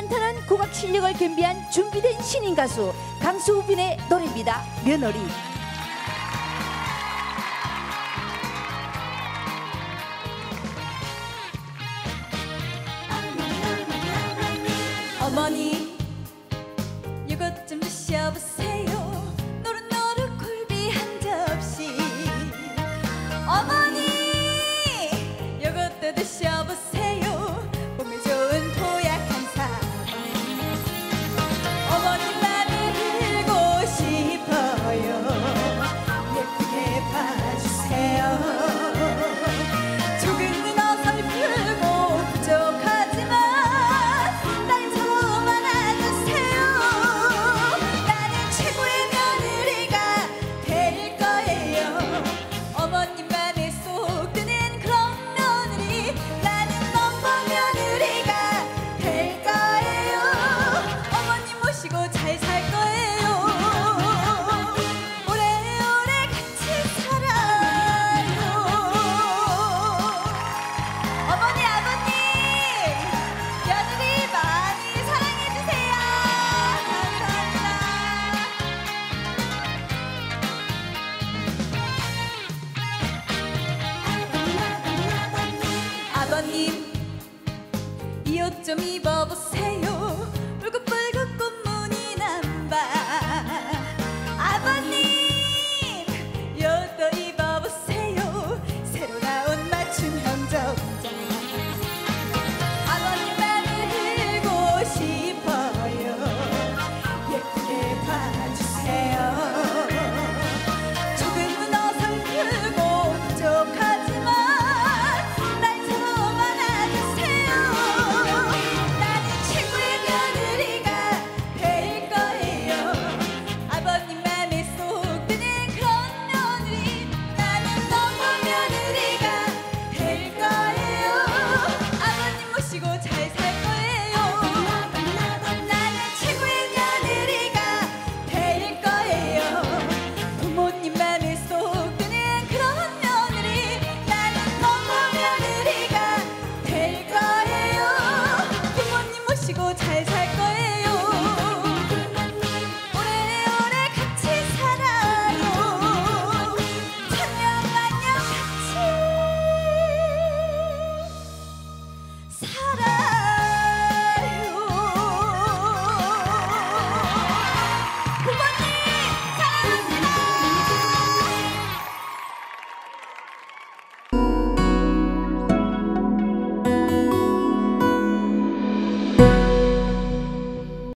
탄탄한 국악 실력을 겸비한 준비된 신인 가수 강수빈의 노래입니다. 며느리. 어머니 to me, the same.